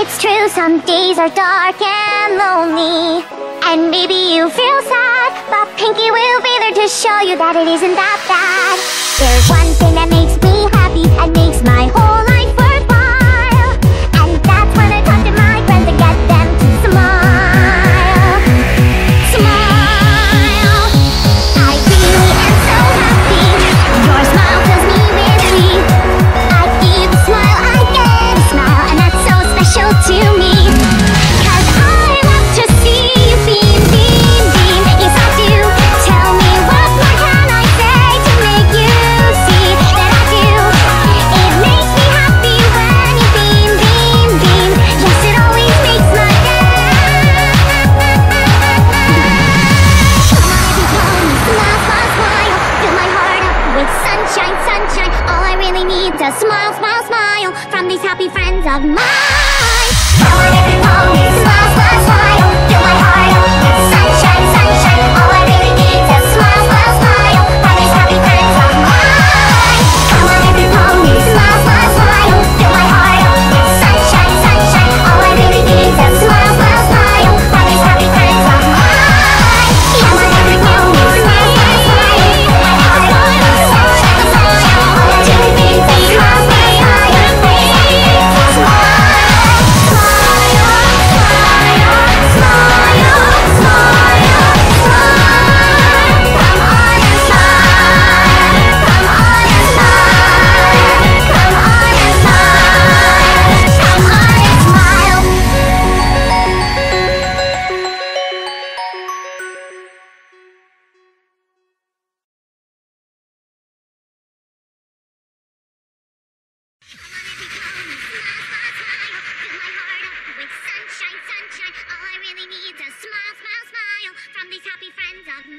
It's true, some days are dark and lonely. And maybe you feel sad, but Pinky will be there to show you that it isn't that bad. There's one thing that makes me happy and makes my whole smile from these happy friends of mine. these happy friends of mine.